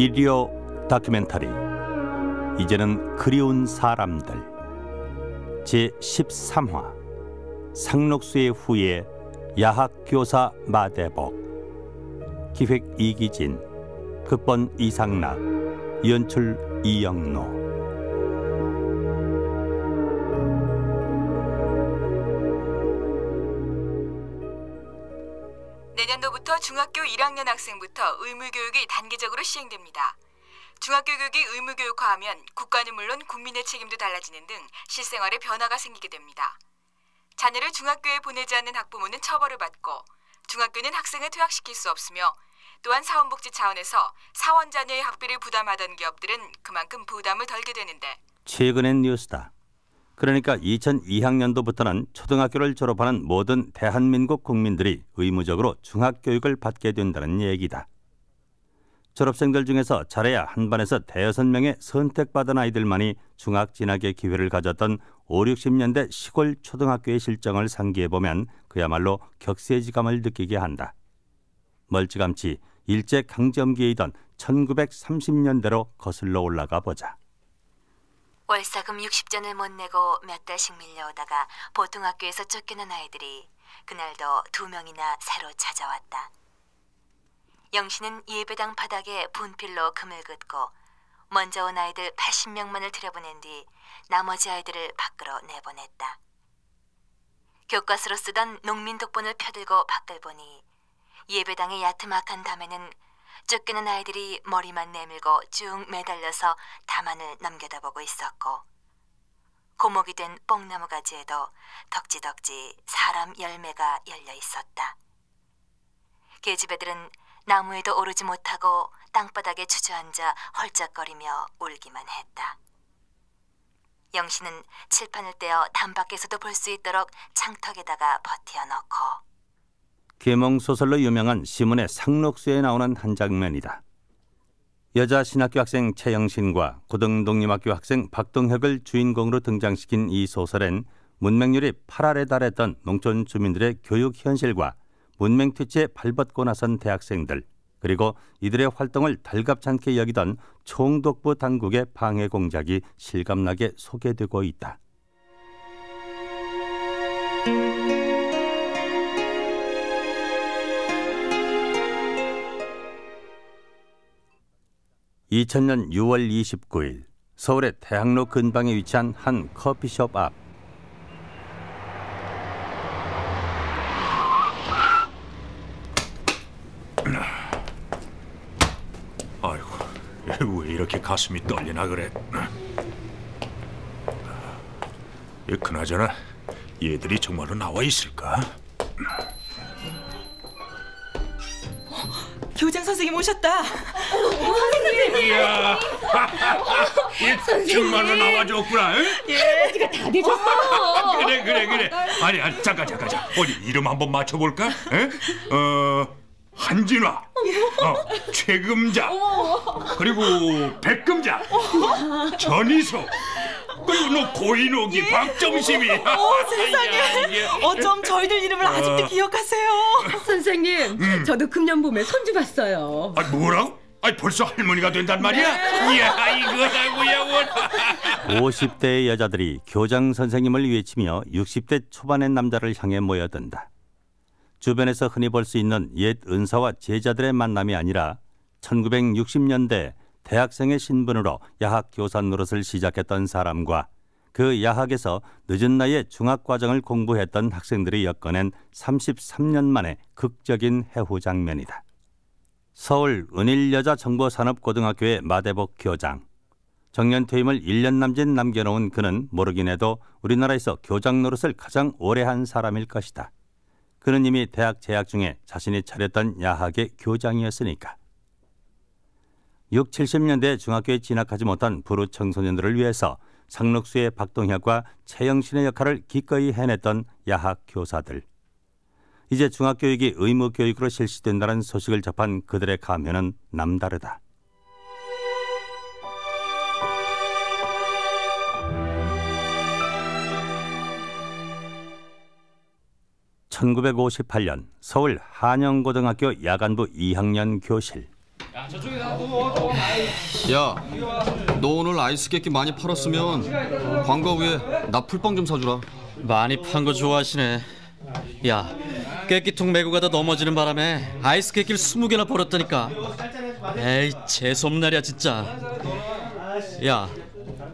일요 다큐멘터리. 이제는 그리운 사람들. 제 13화. 상록수의 후예 야학교사 마대복. 기획 이기진. 극본 이상락. 연출 이영노 중학교 1학년 학생부터 의무교육이 단계적으로 시행됩니다. 중학교 교육이 의무교육화하면 국가는 물론 국민의 책임도 달라지는 등 실생활에 변화가 생기게 됩니다. 자녀를 중학교에 보내지 않는 학부모는 처벌을 받고 중학교는 학생을 퇴학시킬 수 없으며 또한 사원복지 차원에서 사원 자녀의 학비를 부담하던 기업들은 그만큼 부담을 덜게 되는데 최근의 뉴스다. 그러니까 2002학년도부터는 초등학교를 졸업하는 모든 대한민국 국민들이 의무적으로 중학교육을 받게 된다는 얘기다. 졸업생들 중에서 잘해야 한 반에서 대여섯 명의 선택받은 아이들만이 중학 진학의 기회를 가졌던 5, 60년대 시골 초등학교의 실정을 상기해 보면 그야말로 격세지감을 느끼게 한다. 멀찌감치 일제 강점기이던 1930년대로 거슬러 올라가 보자. 월사금 60전을 못 내고 몇 달씩 밀려오다가 보통 학교에서 쫓기는 아이들이 그날도 두 명이나 새로 찾아왔다. 영신은 예배당 바닥에 분필로 금을 긋고 먼저 온 아이들 80명만을 들여보낸 뒤 나머지 아이들을 밖으로 내보냈다. 교과서로 쓰던 농민 독본을 펴들고 밖을 보니 예배당의 야트막한 담에는 쫓기는 아이들이 머리만 내밀고 쭉 매달려서 담안을 넘겨다보고 있었고 고목이 된 뽕나무 가지에도 덕지덕지 사람 열매가 열려 있었다. 계집애들은 나무에도 오르지 못하고 땅바닥에 주저앉아 헐쩍거리며 울기만 했다. 영신은 칠판을 떼어 담 밖에서도 볼 수 있도록 창턱에다가 버티어 넣고 계몽 소설로 유명한 시문의 상록수에 나오는 한 장면이다. 여자 신학교 학생 최영신과 고등독립학교 학생 박동혁을 주인공으로 등장시킨 이 소설엔 문맹률이 8알에 달했던 농촌 주민들의 교육 현실과 문맹 퇴치에 발벗고 나선 대학생들 그리고 이들의 활동을 달갑찮게 여기던 총독부 당국의 방해 공작이 실감나게 소개되고 있다. (2000년 6월 29일) 서울의 대학로 근방에 위치한 한 커피숍 앞 아이고, 왜 이렇게 가슴이 떨리나 그래? 예, 그나저나 얘들이 정말로 나와 있을까? 교장 선생님 오셨다. 이야, 얘 정말로 나와줬구나. 응? 어디가 다 되셨어. 그래 그래 그래. 아니, 아니 잠깐 잠깐 잠깐. 어디 이름 한번 맞춰볼까? 에? 어 한진화, 어, 최금자, 그리고 백금자, 전희소. 그리고 너 고인옥이 박정심이. 어, 세상에. 어쩜 저희들 이름을 아직도 기억하세요? 선생님, 저도 금년 봄에 손주 봤어요. 아 뭐라고? 아 벌써 할머니가 된단 말이야? 이야 이거라고야 원. 50대의 여자들이 교장 선생님을 외치며 60대 초반의 남자를 향해 모여든다. 주변에서 흔히 볼 수 있는 옛 은사와 제자들의 만남이 아니라 1960년대 대학생의 신분으로 야학 교사 노릇을 시작했던 사람과 그 야학에서 늦은 나이에 중학 과정을 공부했던 학생들이 엮어낸 33년 만의 극적인 해후 장면이다. 서울 은일여자정보산업고등학교의 마대복 교장. 정년 퇴임을 1년 남짓 남겨놓은 그는 모르긴 해도 우리나라에서 교장 노릇을 가장 오래 한 사람일 것이다. 그는 이미 대학 재학 중에 자신이 차렸던 야학의 교장이었으니까. 6, 70년대 중학교에 진학하지 못한 부루 청소년들을 위해서 상록수의 박동혁과 최영신의 역할을 기꺼이 해냈던 야학 교사들. 이제 중학교육이 의무 교육으로 실시된다는 소식을 접한 그들의 감회는 남다르다. 1958년 서울 한영고등학교 야간부 2학년 교실 야, 너 오늘 아이스 깨끼 많이 팔았으면 광고 후에 나 풀빵 좀 사주라. 많이 판 거 좋아하시네. 야, 깨끼통 메고 가다 넘어지는 바람에 아이스 깨끼를 20개나 버렸다니까. 에이, 재수없는 날이야 진짜. 야,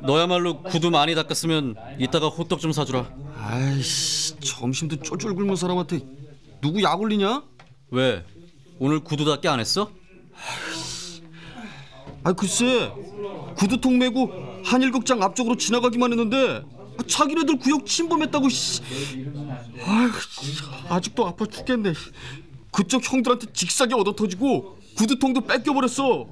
너야말로 구두 많이 닦았으면 이따가 호떡 좀 사주라. 아이씨, 점심도 쫄쫄 굶은 사람한테 누구 약 올리냐? 왜? 오늘 구두 닦기 안 했어? 아 글쎄, 구두통 메고 한일극장 앞쪽으로 지나가기만 했는데 아, 자기네들 구역 침범했다고. 씨. 아휴, 씨, 아직도 아파 죽겠네. 그쪽 형들한테 직사게 얻어터지고 구두통도 뺏겨버렸어.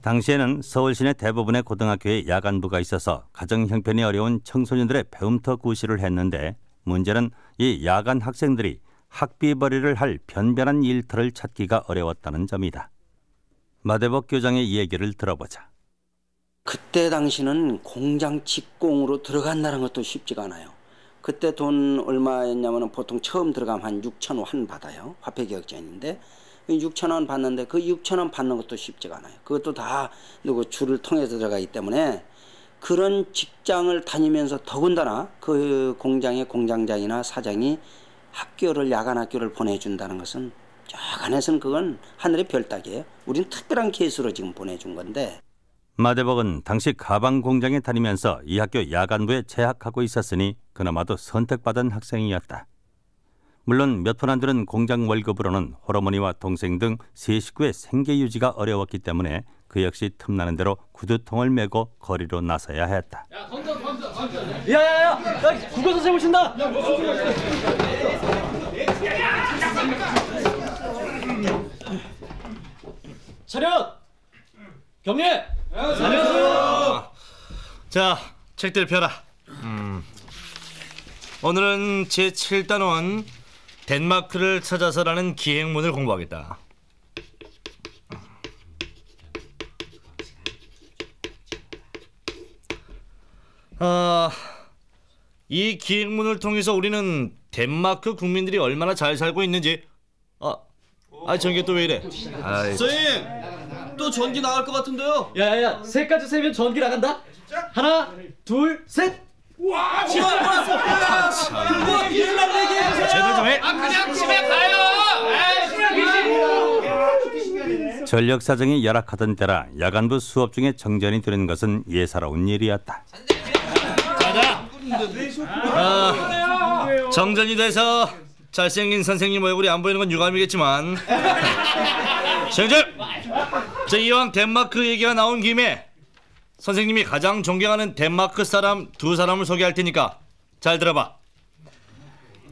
당시에는 서울 시내 대부분의 고등학교에 야간부가 있어서 가정 형편이 어려운 청소년들의 배움터 구실을 했는데 문제는 이 야간 학생들이 학비벌이를 할 변변한 일터를 찾기가 어려웠다는 점이다. 마대복 교장의 얘기를 들어보자. 그때 당시는 공장 직공으로 들어간다는 것도 쉽지가 않아요. 그때 돈 얼마였냐면 보통 처음 들어가면 한 6천 원 받아요. 화폐 계획전인데 6천 원 받는데 그 6천 원 받는 것도 쉽지가 않아요. 그것도 다 누구 줄을 통해서 들어가기 때문에 그런 직장을 다니면서 더군다나 그 공장의 공장장이나 사장이 학교를 야간 학교를 보내준다는 것은 야간에서는 그건 하늘의 별따기예요. 우린 특별한 케이스로 지금 보내준 건데 마대복은 당시 가방 공장에 다니면서 이 학교 야간부에 재학하고 있었으니 그나마도 선택받은 학생이었다. 물론 몇 푼 안 드는 공장 월급으로는 호러머니와 동생 등 세 식구의 생계 유지가 어려웠기 때문에 그 역시 틈나는 대로 구두통을 메고 거리로 나서야 했다. 야야야, 국어 선생 오신다. 차렷. 경례. 자, 책들 펴라. 음. 오늘은 제 7단원 덴마크를 찾아서라는 기행문을 공부하겠다. 아, 이 기행문을 통해서 우리는 덴마크 국민들이 얼마나 잘 살고 있는지 아, 아 전개 또 왜 이래? 아이, 선생님, 또 전기 나갈 것 같은데요? 야야야, 세까지 세면 전기 나간다. 하나, 둘, 셋. 제대로 좀 해. 전력 사정이 열악하던 때라 야간부 수업 중에 정전이 되는 것은 예사로운 일이었다. 가자. 아, 정전이 돼서 잘생긴 선생님 얼굴이 안 보이는 건 유감이겠지만. 선생 님, 저 이왕 덴마크 얘기가 나온 김에 선생님이 가장 존경하는 덴마크 사람 두 사람을 소개할 테니까 잘 들어봐.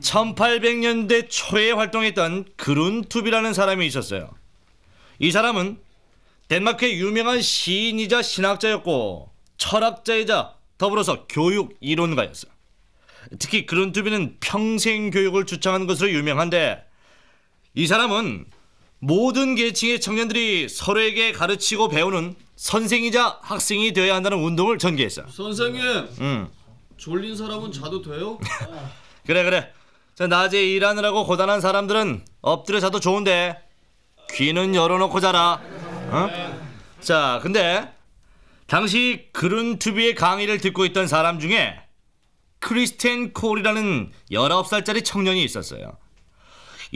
1800년대 초에 활동했던 그룬투비라는 사람이 있었어요. 이 사람은 덴마크의 유명한 시인이자 신학자였고 철학자이자 더불어서 교육 이론가였어. 특히 그룬투비는 평생 교육을 주창하는 것으로 유명한데 이 사람은 모든 계층의 청년들이 서로에게 가르치고 배우는 선생이자 학생이 되어야 한다는 운동을 전개했어. 선생님, 음. 졸린 사람은 자도 돼요? 그래 그래. 자, 낮에 일하느라고 고단한 사람들은 엎드려 자도 좋은데 귀는 열어놓고 자라. 어? 자, 근데 당시 그룬투비의 강의를 듣고 있던 사람 중에 크리스텐 콜이라는 19살짜리 청년이 있었어요.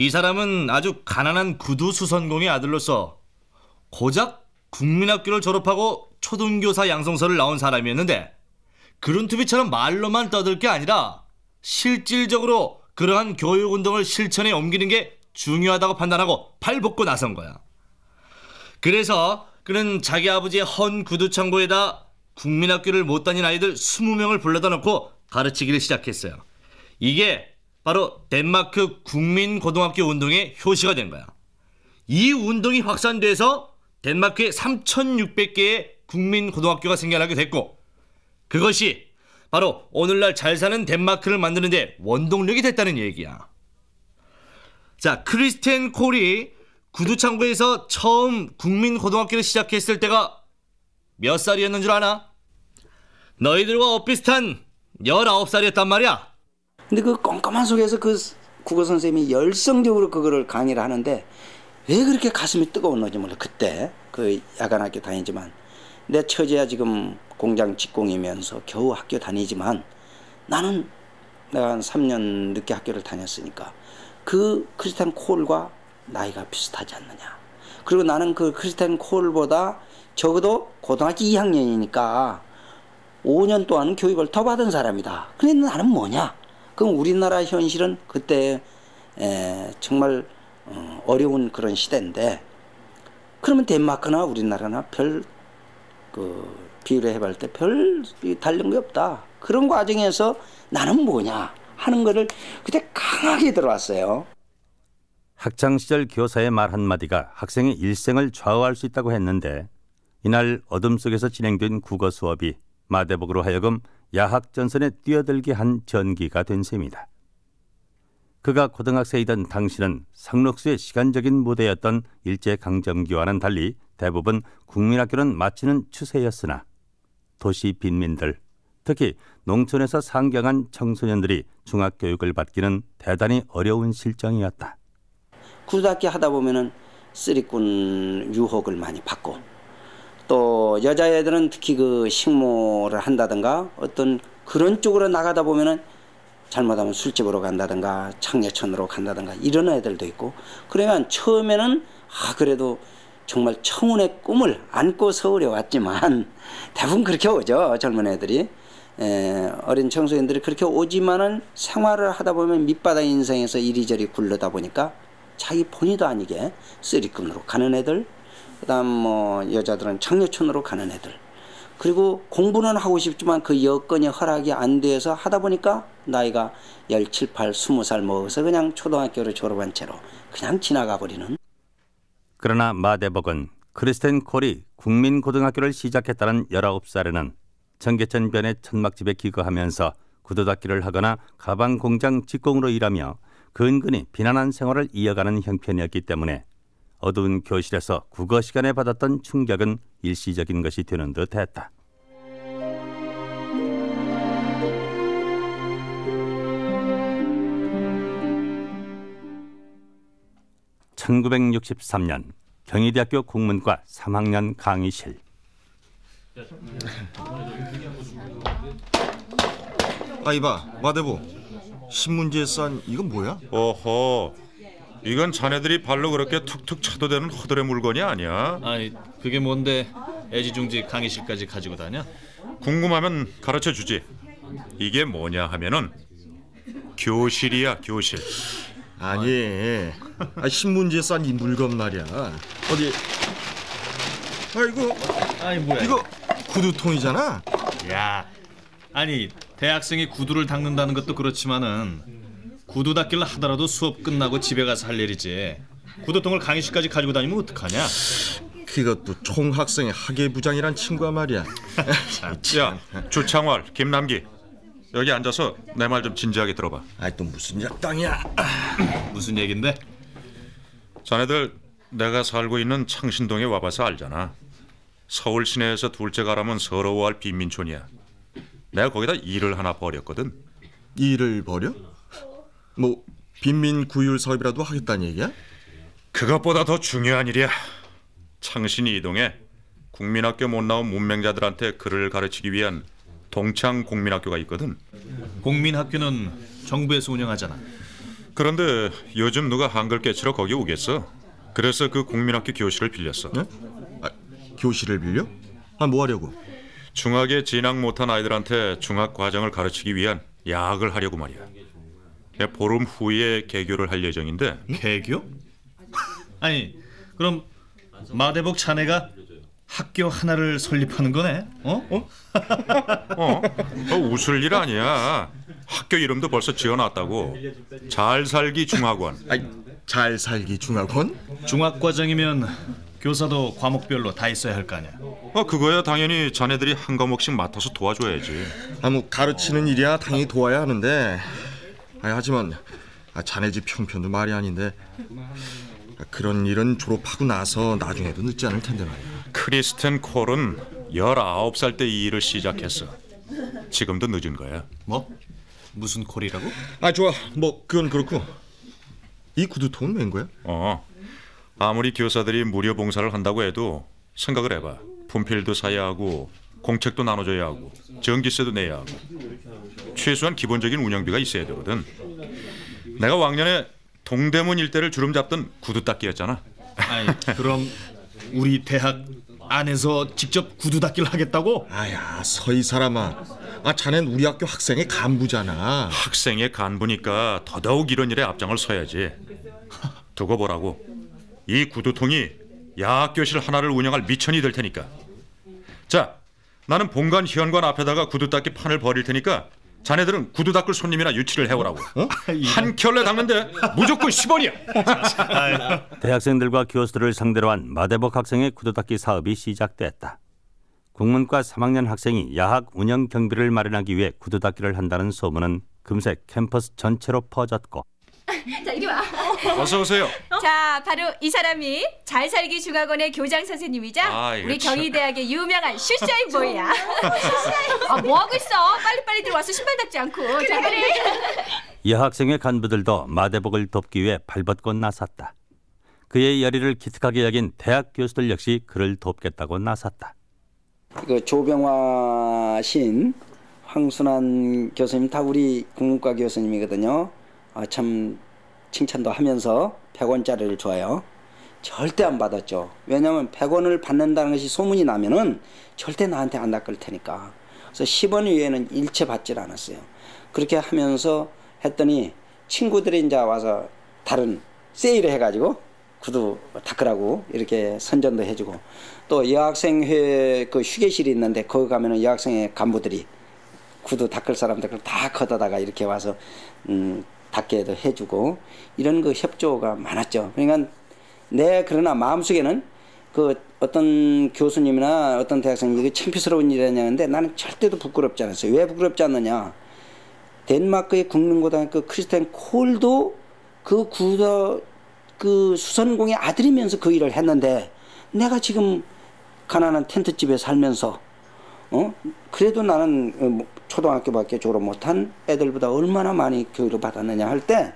이 사람은 아주 가난한 구두 수선공의 아들로서 고작 국민학교를 졸업하고 초등교사 양성서를 나온 사람이었는데 그룬투비처럼 말로만 떠들 게 아니라 실질적으로 그러한 교육 운동을 실천에 옮기는 게 중요하다고 판단하고 팔벗고 나선 거야. 그래서 그는 자기 아버지의 헌 구두 창고에다 국민학교를 못 다닌 아이들 20명을 불러다 놓고 가르치기를 시작했어요. 이게 바로 덴마크 국민고등학교 운동의 효시가 된 거야. 이 운동이 확산돼서 덴마크에 3,600개의 국민고등학교가 생겨나게 됐고 그것이 바로 오늘날 잘 사는 덴마크를 만드는데 원동력이 됐다는 얘기야. 자, 크리스텐 콜이 구두창고에서 처음 국민고등학교를 시작했을 때가 몇 살이었는 줄 아나? 너희들과 엇비슷한 19살이었단 말이야. 근데 그 껌껌한 속에서 그 국어 선생님이 열성적으로 그거를 강의를 하는데 왜 그렇게 가슴이 뜨거웠는지 몰라 그때 그 야간 학교 다니지만 내 처제야 지금 공장 직공이면서 겨우 학교 다니지만 나는 내가 한 3년 늦게 학교를 다녔으니까 그 크리스탄 콜과 나이가 비슷하지 않느냐. 그리고 나는 그 크리스탄 콜보다 적어도 고등학교 2학년이니까 5년 동안 교육을 더 받은 사람이다. 근데 나는 뭐냐? 그럼 우리나라 현실은 그때 에, 정말 어, 어려운 그런 시대인데 그러면 덴마크나 우리나라나 별 그 비교를 해볼 때 별 다른 게 없다. 그런 과정에서 나는 뭐냐 하는 거를 그때 강하게 들어왔어요. 학창 시절 교사의 말 한마디가 학생의 일생을 좌우할 수 있다고 했는데 이날 어둠 속에서 진행된 국어 수업이 마대복으로 하여금 야학 전선에 뛰어들게 한 전기가 된 셈이다. 그가 고등학생이던 당시는 상록수의 시간적인 무대였던 일제 강점기와는 달리 대부분 국민학교는 마치는 추세였으나 도시 빈민들, 특히 농촌에서 상경한 청소년들이 중학교육을 받기는 대단히 어려운 실정이었다. 고등학교 하다 보면은 쓰리꾼 유혹을 많이 받고 또 여자애들은 특히 그 식모를 한다든가 어떤 그런 쪽으로 나가다 보면은 잘못하면 술집으로 간다든가 창녀촌으로 간다든가 이런 애들도 있고 그러면 처음에는 아 그래도 정말 청운의 꿈을 안고 서울에 왔지만 대부분 그렇게 오죠 젊은 애들이. 에, 어린 청소년들이 그렇게 오지만은 생활을 하다 보면 밑바닥 인생에서 이리저리 굴러다 보니까 자기 본의도 아니게 쓰리꾼으로 가는 애들 그다음 뭐 여자들은 창녀촌으로 가는 애들. 그리고 공부는 하고 싶지만 그 여건이 허락이 안 돼서 하다 보니까 나이가 17, 8, 20살 먹어서 그냥 초등학교를 졸업한 채로 그냥 지나가 버리는. 그러나 마대복은 크리스텐 콜이 국민고등학교를 시작했다는 19살에는 청계천 변의 천막집에 기거하면서 구두닦이를 하거나 가방 공장 직공으로 일하며 근근히 비난한 생활을 이어가는 형편이었기 때문에 어두운 교실에서 국어 시간에 받았던 충격은 일시적인 것이 되는 듯했다. (1963년) 경희대학교 국문과 3학년 강의실 아 이봐 마대보 신문지에 싼 이건 뭐야? 어허, 이건 자네들이 발로 그렇게 툭툭 차도 되는 허들의 물건이 아니야. 아이 그게 뭔데 애지중지 강의실까지 가지고 다녀? 궁금하면 가르쳐 주지. 이게 뭐냐 하면은 교실이야, 교실. 아니 아, 신문지에 싼 이 물건 말이야 어디 아이고 아이 뭐야 이거 구두통이잖아 야 아니 대학생이 구두를 닦는다는 것도 그렇지만은 구두 닦기를 하더라도 수업 끝나고 집에 가서 할 일이지 구두통을 강의실까지 가지고 다니면 어떡하냐 그것도 총 학생의 학예 부장이란 친구야 말이야 야, 주창활, 김남기. 여기 앉아서 내 말 좀 진지하게 들어봐. 아이 또 무슨 약당이야 무슨 얘긴데? 자네들 내가 살고 있는 창신동에 와봐서 알잖아. 서울 시내에서 둘째 가라면 서러워할 빈민촌이야. 내가 거기다 일을 하나 벌였거든. 일을 버려? 뭐 빈민 구휼 사업이라도 하겠다는 얘기야? 그것보다 더 중요한 일이야. 창신 이동에 국민학교 못 나온 문맹자들한테 글을 가르치기 위한 동창 국민학교가 있거든. 공민학교는 정부에서 운영하잖아 그런데 요즘 누가 한글 깨치러 거기 오겠어? 그래서 그 국민학교 교실을 빌렸어. 네? 아, 교실을 빌려? 아 뭐 하려고? 중학에 진학 못한 아이들한테 중학 과정을 가르치기 위한 야학을 하려고 말이야. 내 보름 후에 개교를 할 예정인데 개교? 아니 그럼 마대복 자네가 학교 하나를 설립하는 거네? 어? 어? 어? 어, 웃을 일 아니야. 학교 이름도 벌써 지어놨다고. 잘 살기 중학원. 아이 잘 살기 중학원? 중학 과정이면 교사도 과목별로 다 있어야 할 거 아니야. 어, 그거야 당연히 자네들이 한 과목씩 맡아서 도와줘야지. 아뭐 가르치는 일이야 당연히 도와야 하는데 아 하지만 아, 자네 집 형편도 말이 아닌데 아, 그런 일은 졸업하고 나서 나중에도 늦지 않을 텐데 말이야 크리스텐 콜은 19살 때 이 일을 시작했어. 지금도 늦은 거야. 뭐? 무슨 콜이라고? 아 좋아 뭐 그건 그렇고 이 구두통은 웬 거야? 어. 아무리 교사들이 무료 봉사를 한다고 해도 생각을 해봐. 분필도 사야 하고 공책도 나눠줘야 하고 전기세도 내야 하고 최소한 기본적인 운영비가 있어야 되거든. 내가 왕년에 동대문 일대를 주름 잡던 구두 닦기였잖아. 아이, 그럼 우리 대학 안에서 직접 구두 닦기를 하겠다고? 아야 서이 사람아 아 자넨 우리 학교 학생의 간부잖아 학생의 간부니까 더더욱 이런 일에 앞장을 서야지. 두고 보라고. 이 구두통이 야학교실 하나를 운영할 미천이 될 테니까. 자, 나는 본관 희원관 앞에다가 구두 닦기 판을 벌일 테니까 자네들은 구두 닦을 손님이나 유치를 해오라고. 한 켤레 닦는데 무조건 10원이야. 대학생들과 교수들을 상대로 한 마대복 학생의 구두 닦기 사업이 시작됐다. 국문과 3학년 학생이 야학 운영 경비를 마련하기 위해 구두 닦기를 한다는 소문은 금세 캠퍼스 전체로 퍼졌고 자 이리 와. 어서 오세요. 자 바로 이 사람이 잘살기 중학원의 교장 선생님이자 아, 우리 참. 경희대학의 유명한 shoeshine boy야. 아뭐 하고 있어? 빨리 빨리 들어와서 신발 닦지 않고. 자 그래. 여학생의 간부들도 마대복을 돕기 위해 발벗고 나섰다. 그의 열의를 기특하게 여긴 대학 교수들 역시 그를 돕겠다고 나섰다. 그 조병화 시인, 황순환 교수님 다 우리 국문과 교수님이거든요. 아, 참 칭찬도 하면서 100원짜리를 줘요. 절대 안 받았죠. 왜냐하면 100원을 받는다는 것이 소문이 나면은 절대 나한테 안 닦을 테니까. 그래서 10원 이외에는 일체 받질 않았어요. 그렇게 하면서 했더니 친구들이 이제 와서 다른 세일을 해가지고 구두 닦으라고 이렇게 선전도 해주고 또 여학생회 그 휴게실이 있는데 거기 가면은 여학생회 간부들이 구두 닦을 사람들 다 걷어다가 이렇게 와서 음, 닦게도 해주고 이런 그 협조가 많았죠. 그러니까 내 그러나 마음속에는 그 어떤 교수님이나 어떤 대학생이 이게 창피스러운 일이냐는데 나는 절대도 부끄럽지 않았어요. 왜 부끄럽지 않느냐? 덴마크의 국민고등학교 크리스텐 콜도 그 구도 그 수선공의 아들이면서 그 일을 했는데 내가 지금 가난한 텐트집에 살면서 어 그래도 나는 어, 뭐 초등학교밖에 졸업 못한 애들보다 얼마나 많이 교육을 받았느냐 할 때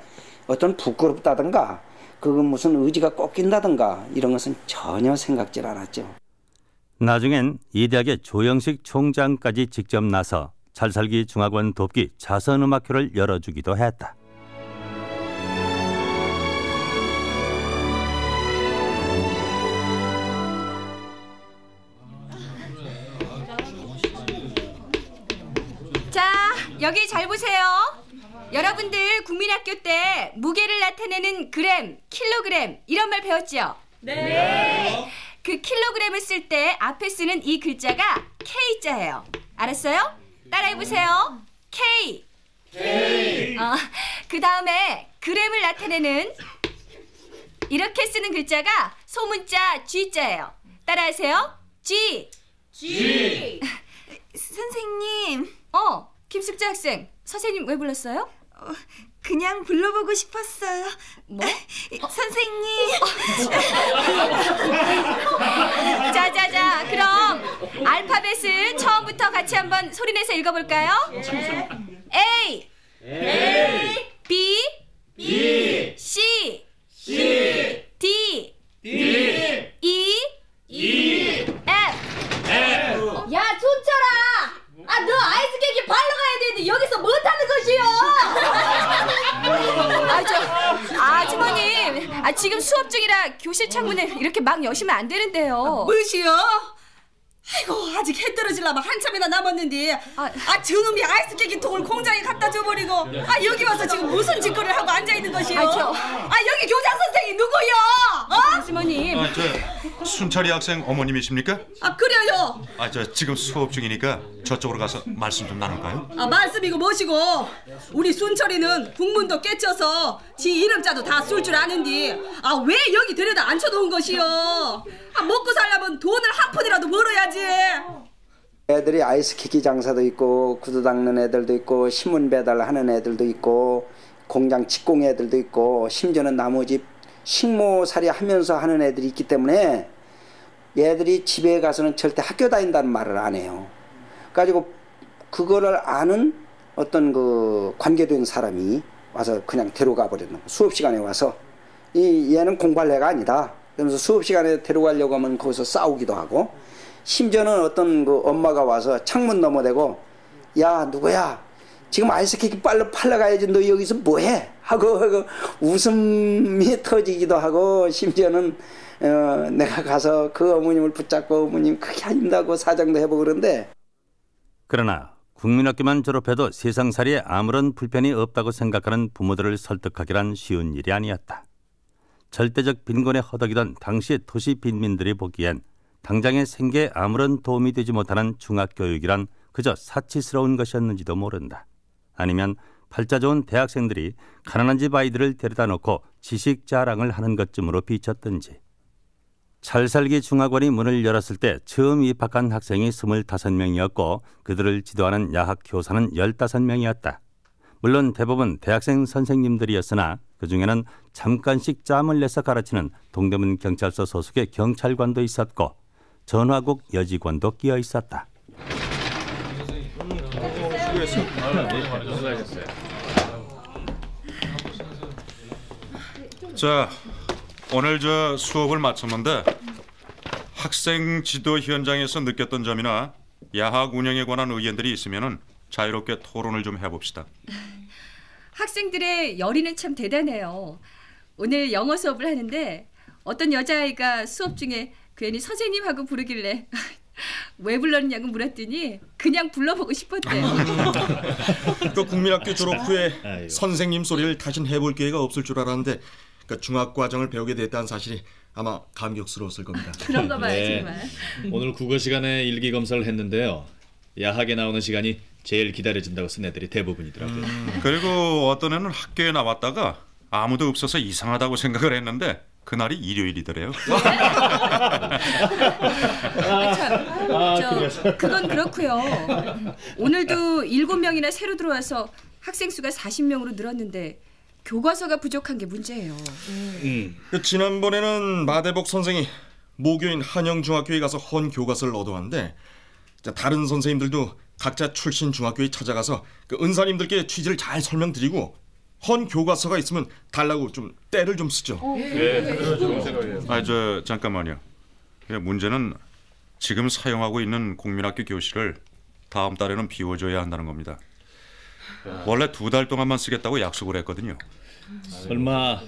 어떤 부끄럽다든가 그건 무슨 의지가 꺾인다든가 이런 것은 전혀 생각질 않았죠. 나중엔 이 대학의 조영식 총장까지 직접 나서 잘살기 중학원 돕기 자선음악회를 열어주기도 했다. 여기 잘 보세요. 여러분들 국민학교 때 무게를 나타내는 그램, 킬로그램 이런 말 배웠죠? 네. 그 킬로그램을 쓸 때 앞에 쓰는 이 글자가 K자예요. 알았어요? 따라해 보세요. K. K. 어, 그 다음에 그램을 나타내는 이렇게 쓰는 글자가 소문자 G자예요. 따라하세요. G. G. 선생님. 어, 김숙자 학생. 선생님 왜 불렀어요? 그냥 불러보고 싶었어요. 뭐? 선생님. 자자자, 그럼 알파벳을 처음부터 같이 한번 소리내서 읽어볼까요? A. A. B. B. C. C. D. D. E. E. F. F. 야 춘철아 아 너 아이스 케이크 발로 가야 되는데 여기서 뭐 하는 것이요 아, 저, 아주머님. 아, 지금 수업 중이라 교실 창문을 이렇게 막 여시면 안 되는데요. 뭐시여? 아이고 아직 해 떨어지려면 한참이나 남았는데 아, 저놈이 아이스 케이크 통을 공장에 갖다 줘버리고 아 여기 와서 지금 무슨 짓거리를 하고 앉아 있는 것이요? 아, 저- 아, 여기 교장 선생이 누구요? 어? 아주머님. 아, 저 순찰이 학생 어머님이십니까? 아 그래요. 아, 저 지금 수업 중이니까 저쪽으로 가서 말씀 좀 나눌까요? 아 말씀이고 뭐시고 우리 순철이는 국문도 깨쳐서 지 이름자도 다 쓸 줄 아는데 아왜 여기 데려다 앉혀놓은 것이요? 아 먹고 살려면 돈을 한 푼이라도 벌어야지. 애들이 아이스키키 장사도 있고 구두 닦는 애들도 있고 신문 배달하는 애들도 있고 공장 직공 애들도 있고 심지어는 나무집 식모살이 하면서 하는 애들이 있기 때문에 얘들이 집에 가서는 절대 학교 다닌다는 말을 안 해요. 가지고 그거를 아는 어떤 그 관계된 사람이 와서 그냥 데려가 버리는 거. 수업 시간에 와서 이 얘는 공부할 애가 아니다. 그러면서 수업 시간에 데려가려고 하면 거기서 싸우기도 하고 심지어는 어떤 그 엄마가 와서 창문 넘어대고 야 누구야 지금 아이스케이크 빨리 팔러 가야지 너 여기서 뭐해 하고, 하고 웃음이 터지기도 하고 심지어는 어, 내가 가서 그 어머님을 붙잡고 어머님 크게 한다고 사정도 해보고 그런데 그러나 국민학교만 졸업해도 세상살이에 아무런 불편이 없다고 생각하는 부모들을 설득하기란 쉬운 일이 아니었다. 절대적 빈곤에 허덕이던 당시 도시 빈민들이 보기엔 당장의 생계에 아무런 도움이 되지 못하는 중학교육이란 그저 사치스러운 것이었는지도 모른다. 아니면 팔자 좋은 대학생들이 가난한 집 아이들을 데려다 놓고 지식 자랑을 하는 것쯤으로 비쳤던지. 찰살기 중학원이 문을 열었을 때 처음 입학한 학생이 25명이었고 그들을 지도하는 야학 교사는 15명이었다. 물론 대부분 대학생 선생님들이었으나 그중에는 잠깐씩 짬을 내서 가르치는 동대문 경찰서 소속의 경찰관도 있었고 전화국 여직원도 끼어 있었다. 자, 오늘 저 수업을 마쳤는데 학생 지도 현장에서 느꼈던 점이나 야학 운영에 관한 의견들이 있으면은 자유롭게 토론을 좀 해봅시다. 학생들의 열의는 참 대단해요. 오늘 영어 수업을 하는데 어떤 여자아이가 수업 중에 괜히 선생님하고 부르길래 왜 불렀냐고 물었더니 그냥 불러보고 싶었대요. 그 국민학교 졸업 후에 선생님 소리를 다신 해볼 기회가 없을 줄 알았는데 그 중학 과정을 배우게 됐다는 사실이 아마 감격스러웠을 겁니다. 그런가 봐요, 네. 정말. 오늘 국어 시간에 일기 검사를 했는데요. 야학에 나오는 시간이 제일 기다려진다고 쓴 애들이 대부분이더라고요. 그리고 어떤 애는 학교에 나왔다가 아무도 없어서 이상하다고 생각을 했는데 그날이 일요일이더래요. 저, 그건 그렇고요. 오늘도 일곱 명이나 새로 들어와서 학생 수가 40명으로 늘었는데 교과서가 부족한 게 문제예요. 그 지난번에는 마대복 선생이 모교인 한영중학교에 가서 헌 교과서를 얻어왔는데 자, 다른 선생님들도 각자 출신 중학교에 찾아가서 그 은사님들께 취지를 잘 설명드리고 헌 교과서가 있으면 달라고 좀 때를 좀 쓰죠. 아, 저 잠깐만요. 예, 문제는 지금 사용하고 있는 국민학교 교실을 다음 달에는 비워줘야 한다는 겁니다. 원래 두 달 동안만 쓰겠다고 약속을 했거든요. 설마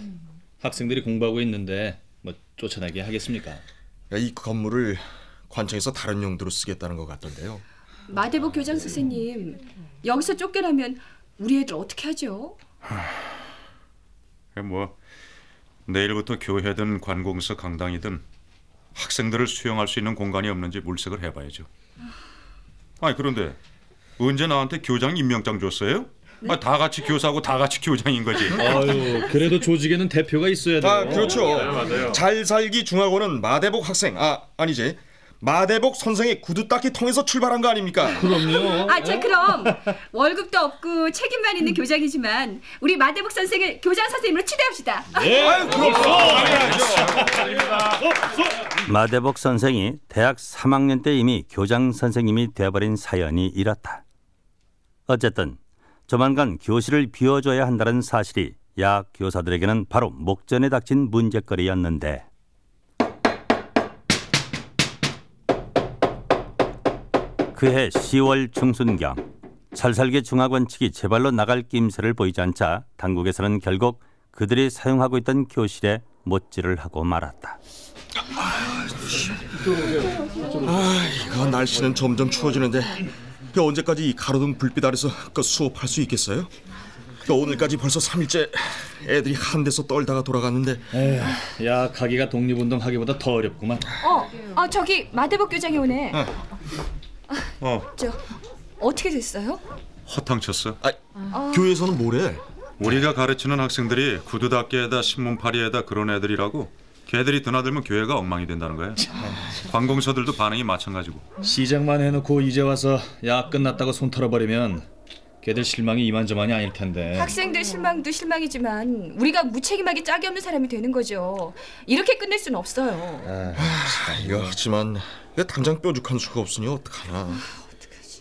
학생들이 공부하고 있는데 뭐 쫓아내게 하겠습니까? 이 건물을 관청에서 다른 용도로 쓰겠다는 것 같던데요. 마대복 교장 선생님, 여기서 쫓겨나면 우리 애들 어떻게 하죠? 예, 뭐 내일부터 교회든 관공서 강당이든 학생들을 수용할 수 있는 공간이 없는지 물색을 해봐야죠. 아니 그런데 언제 나한테 교장 임명장 줬어요? 아, 다 같이 교사고 다 같이 교장인 거지. 아유, 그래도 조직에는 대표가 있어야 돼요. 아 그렇죠. 잘 살기 중학원은 마대복 학생 아 아니지 마대복 선생의 구두 닦기 통해서 출발한 거 아닙니까? 그럼요. 아, 자 그럼 월급도 없고 책임만 있는 교장이지만 우리 마대복 선생을 교장 선생님으로 추대합시다. 아유 그럼 마대복 선생이 대학 3학년 때 이미 교장 선생님이 되어버린 사연이 이렇다. 어쨌든 조만간 교실을 비워줘야 한다는 사실이 야학 교사들에게는 바로 목전에 닥친 문제거리였는데 그해 10월 중순경 살살기 중학원 측이 제발로 나갈 낌새를 보이지 않자 당국에서는 결국 그들이 사용하고 있던 교실에 못질을 하고 말았다. 아 이거 날씨는 점점 추워지는데 그 언제까지 이 가로등 불빛 아래서 그 수업할 수 있겠어요? 그 오늘까지 벌써 3일째 애들이 한 데서 떨다가 돌아갔는데 에휴, 야 가기가 독립운동 하기보다 더 어렵구만. 어, 어 저기 마대복 교장이 오네. 어, 저 어떻게 됐어요? 허탕쳤어. 아. 교회에서는 뭐래? 우리가 가르치는 학생들이 구두 닦기에다 신문파리에다 그런 애들이라고 걔들이 드나들면 교회가 엉망이 된다는 거야. 관공서들도 반응이 마찬가지고. 시작만 해놓고 이제 와서 야 끝났다고 손 털어버리면 걔들 실망이 이만저만이 아닐 텐데. 학생들 실망도 실망이지만 우리가 무책임하게 짝이 없는 사람이 되는 거죠. 이렇게 끝낼 수는 없어요. 아, 이거 하지만 왜 당장 뾰족한 수가 없으니 어떡하나?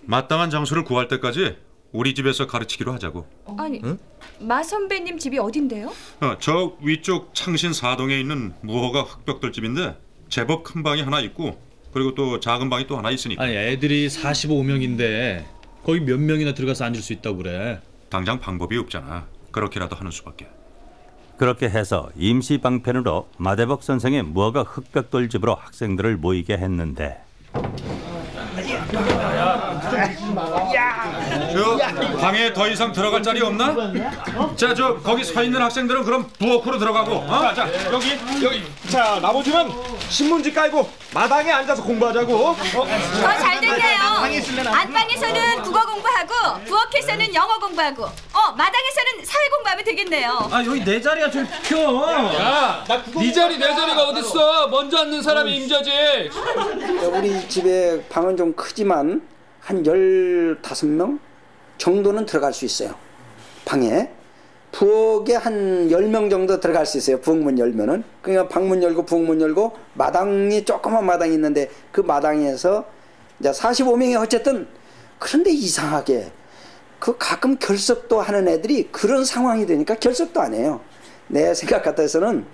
마땅한 장소를 구할 때까지 우리 집에서 가르치기로 하자고. 아니 응? 마 선배님 집이 어딘데요? 어, 저 위쪽 창신 사동에 있는 무허가 흑벽돌 집인데 제법 큰 방이 하나 있고 그리고 또 작은 방이 또 하나 있으니까. 아니 애들이 45명인데 거기 몇 명이나 들어가서 앉을 수 있다고 그래. 당장 방법이 없잖아. 그렇게라도 하는 수밖에. 그렇게 해서 임시 방편으로 마대복 선생의 무허가 흑벽돌 집으로 학생들을 모이게 했는데 저 방에 더 이상 들어갈 자리 없나? 자, 저 거기 서 있는 학생들은 그럼 부엌으로 들어가고. 어? 자, 자, 여기 여기. 자, 나머지는 신문지 깔고 마당에 앉아서 공부하자고. 어? 더잘 됐네요. 안방에서는 국어 공부하고 부엌에서는 영어 공부하고 어 마당에서는 사회 공부하면 되겠네요. 아 여기 내 자리가 좀 비켜. 야, 네 자리 내 자리가 어딨어? 먼저 앉는 사람이 임자지. 우리 집에 방은 좀 크지만 한 15명 정도는 들어갈 수 있어요. 방에. 부엌에 한 10명 정도 들어갈 수 있어요. 부엌문 열면은. 그러니까 방문 열고 부엌문 열고 마당이 조그만 마당이 있는데 그 마당에서 이제 45명이 어쨌든 그런데 이상하게 그 가끔 결석도 하는 애들이 그런 상황이 되니까 결석도 안 해요. 내 생각 같아서는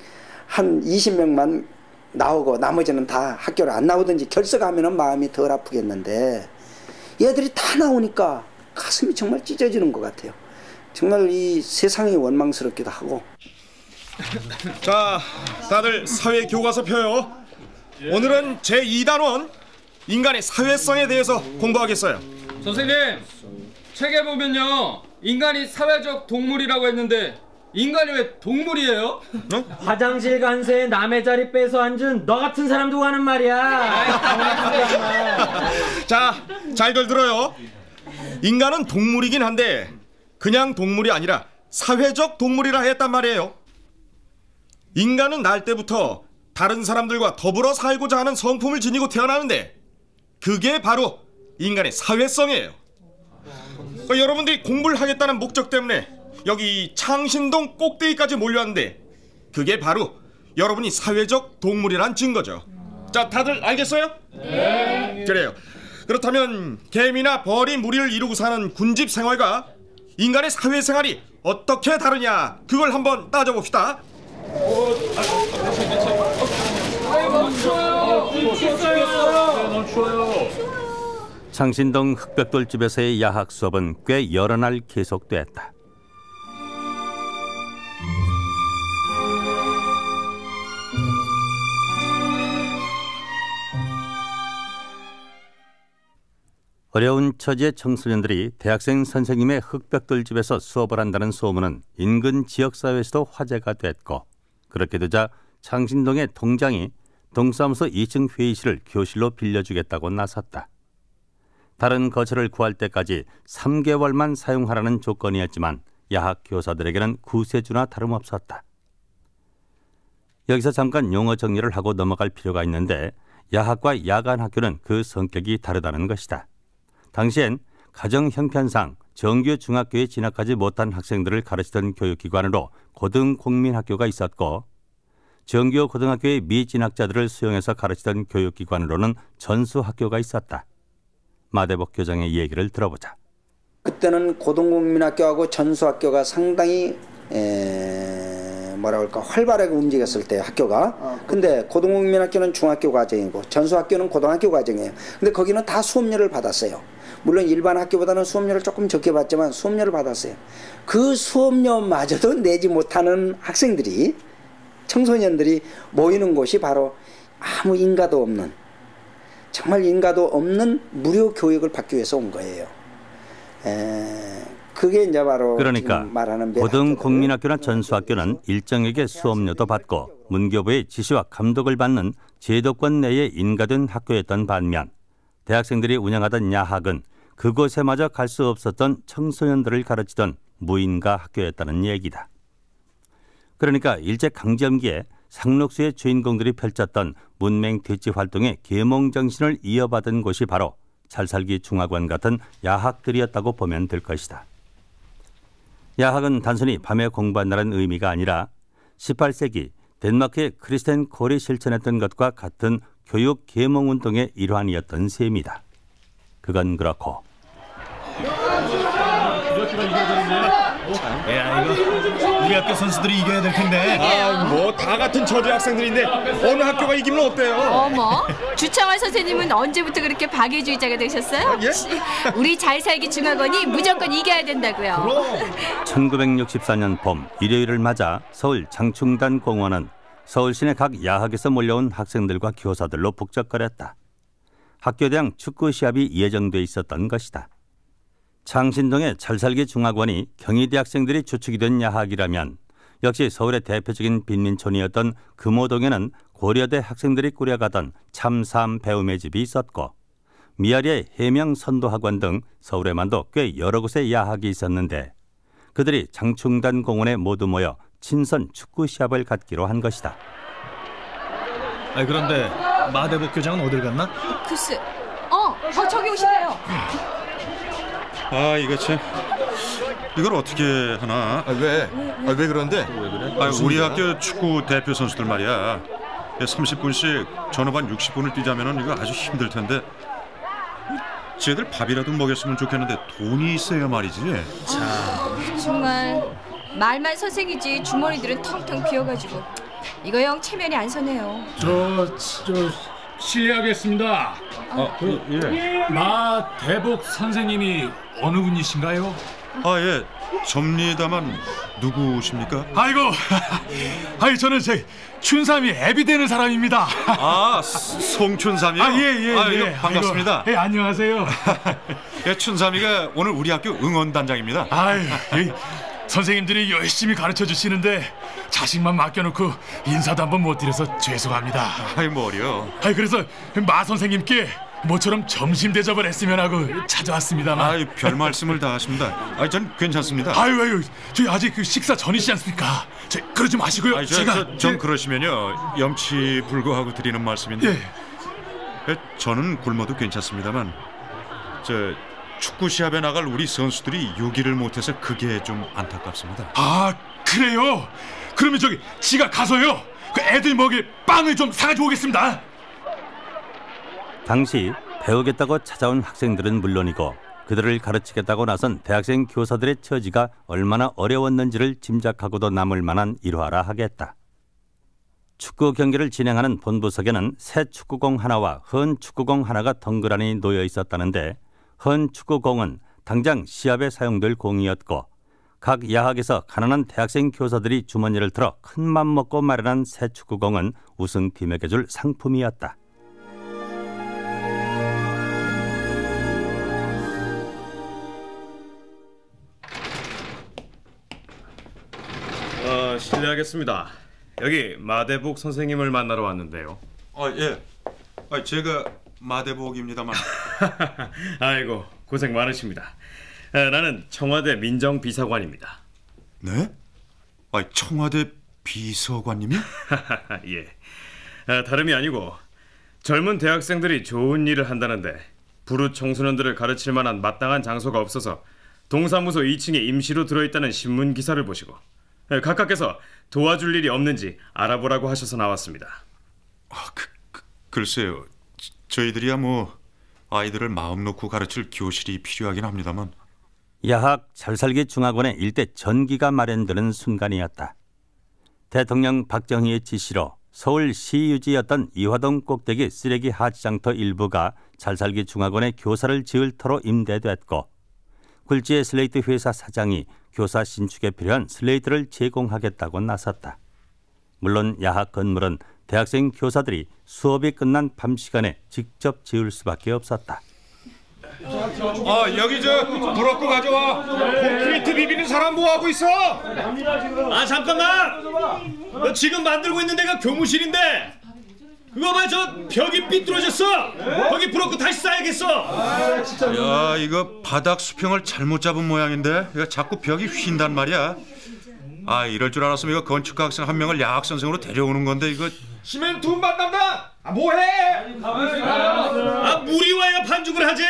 한 20명만 나오고 나머지는 다 학교를 안 나오든지 결석하면은 마음이 덜 아프겠는데 얘들이 다 나오니까 가슴이 정말 찢어지는 것 같아요. 정말 이 세상이 원망스럽기도 하고. 자, 다들 사회 교과서 펴요. 오늘은 제 2단원 인간의 사회성에 대해서 공부하겠어요. 선생님, 책에 보면요. 인간이 사회적 동물이라고 했는데 인간이 왜 동물이에요? 화장실 간새 남의 자리 빼서 앉은 너 같은 사람도 하는 말이야. 자, 잘들 들어요. 인간은 동물이긴 한데 그냥 동물이 아니라 사회적 동물이라 했단 말이에요. 인간은 날 때부터 다른 사람들과 더불어 살고자 하는 성품을 지니고 태어나는데 그게 바로 인간의 사회성이에요. 그러니까 여러분들이 공부를 하겠다는 목적 때문에 여기 창신동 꼭대기까지 몰려왔는데 그게 바로 여러분이 사회적 동물이란 증거죠. 자, 다들 알겠어요? 네. 그래요. 그렇다면 개미나 벌이 무리를 이루고 사는 군집 생활과 인간의 사회 생활이 어떻게 다르냐 그걸 한번 따져봅시다. 창신동 흑벽돌 집에서의 야학 수업은 꽤 여러 날 계속됐다. 어려운 처지의 청소년들이 대학생 선생님의 흑벽돌 집에서 수업을 한다는 소문은 인근 지역사회에서도 화제가 됐고 그렇게 되자 창신동의 통장이 동사무소 2층 회의실을 교실로 빌려주겠다고 나섰다. 다른 거처를 구할 때까지 3개월만 사용하라는 조건이었지만 야학 교사들에게는 구세주나 다름없었다. 여기서 잠깐 용어 정리를 하고 넘어갈 필요가 있는데 야학과 야간 학교는 그 성격이 다르다는 것이다. 당시엔 가정 형편상 정규 중학교에 진학하지 못한 학생들을 가르치던 교육기관으로 고등국민학교가 있었고 정규 고등학교의 미진학자들을 수용해서 가르치던 교육기관으로는 전수학교가 있었다. 마대복 교장의 얘기를 들어보자. 그때는 고등국민학교하고 전수학교가 상당히 에, 뭐라 그럴까 활발하게 움직였을 때 학교가. 근데 고등국민학교는 중학교 과정이고 전수학교는 고등학교 과정이에요. 근데 거기는 다 수업료를 받았어요. 물론 일반 학교보다는 수업료를 조금 적게 받지만 수업료를 받았어요. 그 수업료마저도 내지 못하는 학생들이 청소년들이 모이는 곳이 바로 아무 인가도 없는 정말 인가도 없는 무료 교육을 받기 위해서 온 거예요 에, 그게 이제 바로 그러니까 말하는 고등 국민학교나 전수학교는 일정에게 수업료도 받고 문교부의 지시와 감독을 받는 제도권 내에 인가된 학교였던 반면 대학생들이 운영하던 야학은 그곳에마저 갈 수 없었던 청소년들을 가르치던 무인가 학교였다는 얘기다. 그러니까 일제 강점기에 상록수의 주인공들이 펼쳤던 문맹 퇴치 활동의 계몽 정신을 이어받은 곳이 바로 찰살기 중학원 같은 야학들이었다고 보면 될 것이다. 야학은 단순히 밤에 공부한다는 의미가 아니라 18세기 덴마크의 크리스텐 콜이 실천했던 것과 같은 교육 계몽 운동의 일환이었던 셈이다. 그건 그렇고 야 우리 학교 선수들이 이겨야 될 텐데. 아, 뭐 다 같은 저주 학생들인데 어느 학교가 이기면 어때요? 어머, 주창환 선생님은 언제부터 그렇게 박애주의자가 되셨어요? 예? 우리 잘 살기 중학원이 무조건 이겨야 된다고요. 1964년 봄 일요일을 맞아 서울 장충단 공원은 서울 시내 각 야학에서 몰려온 학생들과 교사들로 북적거렸다. 학교대항 축구 시합이 예정돼 있었던 것이다. 창신동의 잘살기 중학원이 경희대 학생들이 주축이 된 야학이라면 역시 서울의 대표적인 빈민촌이었던 금호동에는 고려대 학생들이 꾸려가던 참삼 배움의 집이 있었고 미아리의 해명 선도학원 등 서울에만도 꽤 여러 곳에 야학이 있었는데 그들이 장충단 공원에 모두 모여 친선 축구 시합을 갖기로 한 것이다. 아 그런데 마대복 교장은 어딜 갔나? 글쎄, 어, 어 저기 오시네요. 아 이거 참 이걸 어떻게 하나? 왜? 아, 왜 그런데? 왜 그래? 아, 우리 학교 축구 대표 선수들 말이야. 30분씩 전후반 60분을 뛰자면은 이거 아주 힘들 텐데. 쟤들 밥이라도 먹였으면 좋겠는데 돈이 있어야 말이지. 정말 말만 선생이지 주머니들은 텅텅 비어가지고 이거 영 체면이 안 서네요. 저, 저 실례하겠습니다. 어, 예. 마 대복 선생님이 어느 분이신가요? 아 예, 접니다만 누구십니까? 아이고, 아이 저는 제 춘삼이 애비 되는 사람입니다. 아, 송춘삼이요? 아, 예, 예, 아, 예. 반갑습니다. 아이고, 예, 안녕하세요. 예, 춘삼이가 오늘 우리 학교 응원단장입니다. 아유, 이 선생님들이 열심히 가르쳐 주시는데 자식만 맡겨놓고 인사도 한번 못 드려서 죄송합니다. 아이 뭐려. 아이 그래서 마 선생님께 모처럼 점심 대접을 했으면 하고 찾아왔습니다만. 아이 별 말씀을 다 하십니다. 아이 전 괜찮습니다. 아유 아유 저희 아직 그 식사 전이지 않습니까? 저 그러지 마시고요. 아이, 저, 제가 저, 전 그러시면요 염치 불구하고 드리는 말씀인데 예. 예, 저는 굶어도 괜찮습니다만 저 축구 시합에 나갈 우리 선수들이 요기를 못해서 그게 좀 안타깝습니다. 아 그래요? 그러면 저기 지가 가서요. 그 애들 먹일 빵을 좀 사가지고 오겠습니다. 당시 배우겠다고 찾아온 학생들은 물론이고 그들을 가르치겠다고 나선 대학생 교사들의 처지가 얼마나 어려웠는지를 짐작하고도 남을 만한 일화라 하겠다. 축구 경기를 진행하는 본부석에는 새 축구공 하나와 헌 축구공 하나가 덩그러니 놓여 있었다는데 헌 축구공은 당장 시합에 사용될 공이었고 각 야학에서 가난한 대학생 교사들이 주머니를 틀어 큰 맘 먹고 마련한 새 축구공은 우승팀에게 줄 상품이었다. 어, 실례하겠습니다. 여기 마대복 선생님을 만나러 왔는데요. 아 예. 아 제가 마대복입니다만. 아이고 고생 많으십니다. 에, 나는 청와대 민정비서관입니다. 네? 아 청와대 비서관님이? 예. 에, 다름이 아니고 젊은 대학생들이 좋은 일을 한다는데 부르 청소년들을 가르칠 만한 마땅한 장소가 없어서 동사무소 2층에 임시로 들어있다는 신문 기사를 보시고 에, 각하께서 도와줄 일이 없는지 알아보라고 하셔서 나왔습니다. 글쎄요. 저- 저희들이야 뭐 아이들을 마음 놓고 가르칠 교실이 필요하긴 합니다만. 야학 잘살기 중학원의 일대 전기가 마련되는 순간이었다. 대통령 박정희의 지시로 서울 시유지였던 이화동 꼭대기 쓰레기 하지장터 일부가 잘살기 중학원의 교사를 지을 터로 임대됐고 굴지의 슬레이트 회사 사장이 교사 신축에 필요한 슬레이트를 제공하겠다고 나섰다. 물론 야학 건물은 대학생 교사들이 수업이 끝난 밤 시간에 직접 지을 수밖에 없었다. 아 여기 저 블록 가져와. 콘크리트 비비는 사람 뭐 하고 있어? 아 잠깐만! 너 지금 만들고 있는 데가 교무실인데 그거 봐 저 벽이 삐뚤어졌어. 거기 브로커 다시 쌓야겠어. 야 이거 바닥 수평을 잘못 잡은 모양인데 이거 자꾸 벽이 휜단 말이야. 아 이럴 줄 알았으면 이거 건축가 학생 한 명을 야학 선생으로 데려오는 건데 이거 시멘트 운반 담당. 아 뭐해? 아 물이 와야 반죽을 하지.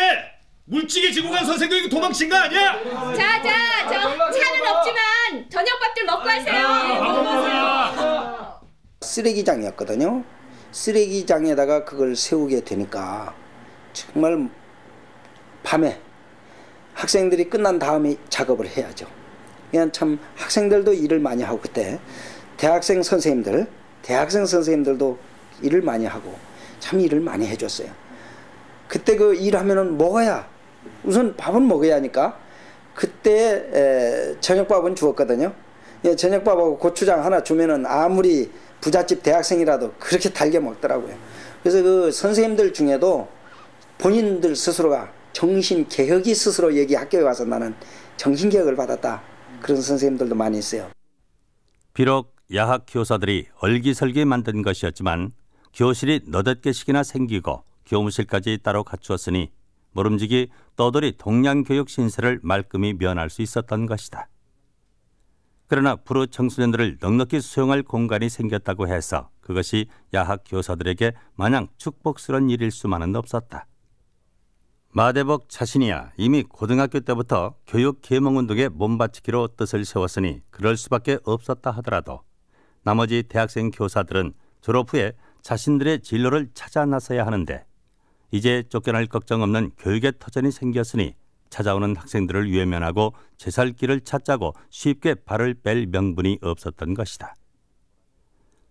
물찌개 지고 간 선생도 이거 도망친 거 아니야? 자자 저 차는 없지만 저녁밥들. 먹고 하세요. 쓰레기장이었거든요. 쓰레기장에다가 그걸 세우게 되니까 정말 밤에 학생들이 끝난 다음에 작업을 해야죠. 그냥 참 학생들도 일을 많이 하고 그때 대학생 선생님들 대학생 선생님들도 일을 많이 하고 참 일을 많이 해줬어요. 그때 그 일하면은 먹어야 우선 밥은 먹어야 하니까 그때 에, 저녁밥은 주었거든요. 예, 저녁밥하고 고추장 하나 주면은 아무리 부잣집 대학생이라도 그렇게 달게 먹더라고요. 그래서 그 선생님들 중에도 본인들 스스로가 정신 개혁이 스스로 여기 학교에 와서 나는 정신 개혁을 받았다. 그런 선생님들도 많이 있어요. 비록 야학 교사들이 얼기설기 만든 것이었지만 교실이 너댓 개씩이나 생기고 교무실까지 따로 갖추었으니 모름지기 떠돌이 동양교육 신세를 말끔히 면할 수 있었던 것이다. 그러나 불우 청소년들을 넉넉히 수용할 공간이 생겼다고 해서 그것이 야학 교사들에게 마냥 축복스러운 일일 수만은 없었다. 마대복 자신이야 이미 고등학교 때부터 교육 계몽 운동에 몸바치기로 뜻을 세웠으니 그럴 수밖에 없었다 하더라도 나머지 대학생 교사들은 졸업 후에 자신들의 진로를 찾아 나서야 하는데 이제 쫓겨날 걱정 없는 교육의 터전이 생겼으니 찾아오는 학생들을 외면하고 제살 길을 찾자고 쉽게 발을 뺄 명분이 없었던 것이다.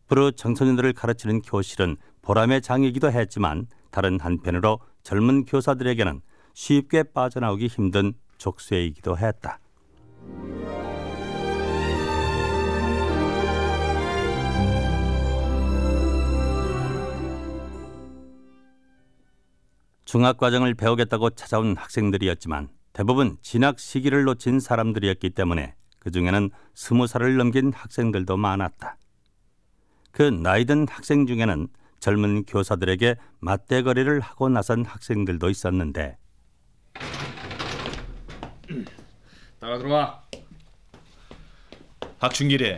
프로 청소년들을 가르치는 교실은 보람의 장이기도 했지만 다른 한편으로 젊은 교사들에게는 쉽게 빠져나오기 힘든 족쇄이기도 했다. 중학과정을 배우겠다고 찾아온 학생들이었지만 대부분 진학 시기를 놓친 사람들이었기 때문에 그 중에는 스무 살을 넘긴 학생들도 많았다. 그 나이든 학생 중에는 젊은 교사들에게 맞대거리를 하고 나선 학생들도 있었는데 따라 들어와. 박춘길이.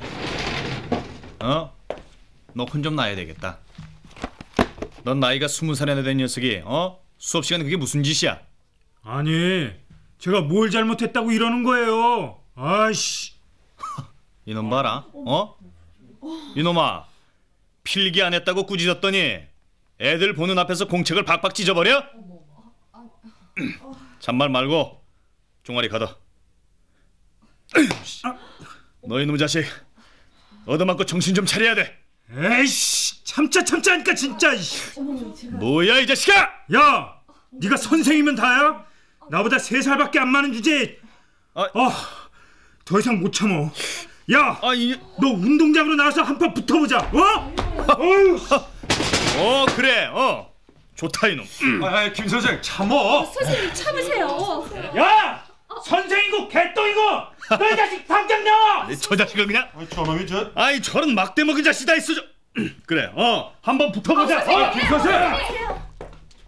어? 너 혼 좀 나야 되겠다. 넌 나이가 스무 살이나 된 녀석이 어? 수업 시간에 그게 무슨 짓이야? 아니, 제가 뭘 잘못했다고 이러는 거예요? 아이씨. 이놈 봐라. 어? 이놈아. 필기 안 했다고 꾸짖었더니 애들 보는 앞에서 공책을 박박 찢어버려? 잔말 말고 종아리 걷어. 너 이놈 자식 얻어맞고 정신 좀 차려야 돼. 에이씨, 참자 참자 하니까 진짜. 뭐야 이 자식아! 야, 네가 선생이면 다야? 나보다 세 살밖에 안 많은 주제에 아, 더 이상 못 참어. 야, 너 운동장으로 나와서 한 판 붙어보자. 어? 어 그래 어 좋다 이놈. 아, 김 선생 참어. 선생님 참으세요. 야, 선생이고 개똥이고 너이 자식 당장 나와. 저 자식을 그냥. 저놈이 저. 아이 저런 막대 먹은 자식 다 있어. 저. 그래 어 한 번 붙어보자. 어, 선생님. 어, 김 선생.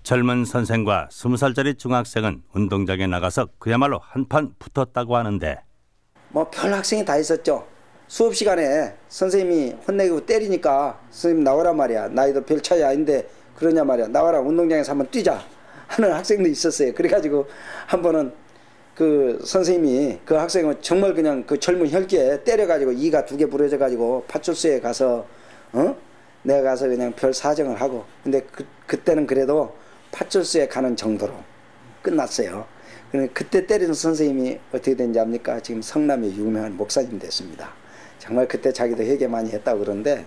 젊은 선생과 스무 살짜리 중학생은 운동장에 나가서 그야말로 한 판 붙었다고 하는데 뭐 별 학생이 다 있었죠. 수업 시간에 선생님이 혼내고 때리니까 선생님 나오라 말이야. 나이도 별 차이 아닌데 그러냐 말이야. 나와라 운동장에서 한번 뛰자 하는 학생도 있었어요. 그래가지고 한 번은 그 선생님이 그 학생을 정말 그냥 그 젊은 혈기에 때려가지고 이가 두 개 부러져가지고 파출소에 가서 어 내가 가서 그냥 별 사정을 하고 근데 그 그때는 그래도 파출소에 가는 정도로 끝났어요. 근데 그때 때리는 선생님이 어떻게 된지 압니까? 지금 성남의 유명한 목사님 됐습니다. 정말 그때 자기도 회개 많이 했다고 그러는데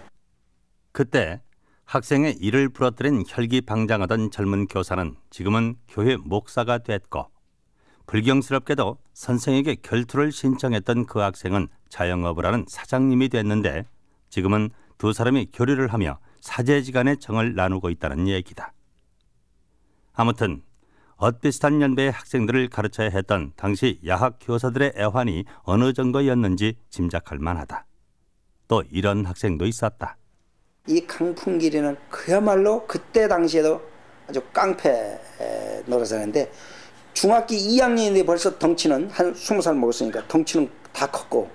그때 학생의 이를 부러뜨린 혈기방장하던 젊은 교사는 지금은 교회 목사가 됐고 불경스럽게도 선생에게 결투를 신청했던 그 학생은 자영업을 하는 사장님이 됐는데 지금은 두 사람이 교류를 하며 사제지간의 정을 나누고 있다는 얘기다. 아무튼 엇비슷한 연배의 학생들을 가르쳐야 했던 당시 야학 교사들의 애환이 어느 정도였는지 짐작할 만하다. 또 이런 학생도 있었다. 이 강풍길이는 그야말로 그때 당시에도 아주 깡패 노릇하는데 중학교 2학년인데 벌써 덩치는 한 20살 먹었으니까 덩치는 다 컸고